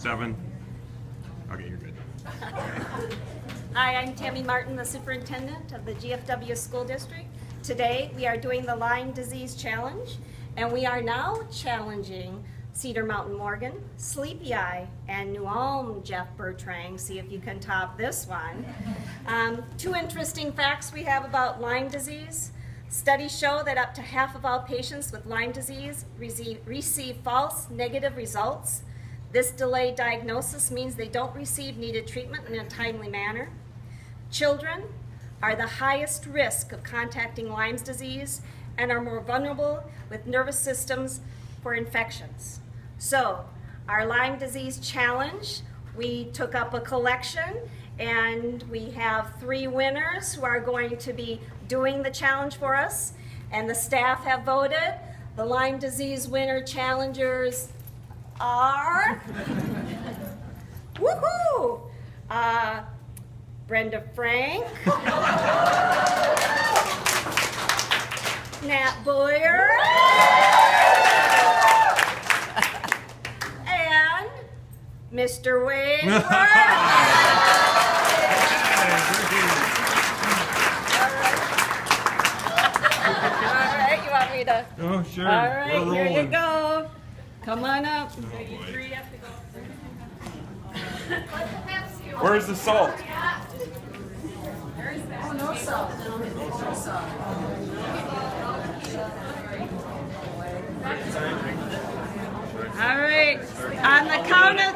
seven. Okay, you're good. Hi, I'm Tammy Martin, the superintendent of the GFW School District. Today, we are doing the Lyme Disease Challenge, and we are now challenging Cedar Mountain Morgan, Sleepy Eye, and New Ulm Jeff Bertrand. See if you can top this one. Um, two interesting facts we have about Lyme disease. Studies show that up to half of all patients with Lyme disease receive, receive false negative results. This delayed diagnosis means they don't receive needed treatment in a timely manner. Children are the highest risk of contacting Lyme's disease and are more vulnerable with nervous systems for infections. So, our Lyme disease challenge, we took up a collection and we have three winners who are going to be doing the challenge for us. And the staff have voted. The Lyme disease winner challengers are, woohoo, uh, Brenda Frank, Nat Boyer, and Mr. Wade. All right, you want me to? Oh, sure. All right, here you go. Come on up. Oh, boy. Three have to go. Where's the salt? All right, on the count of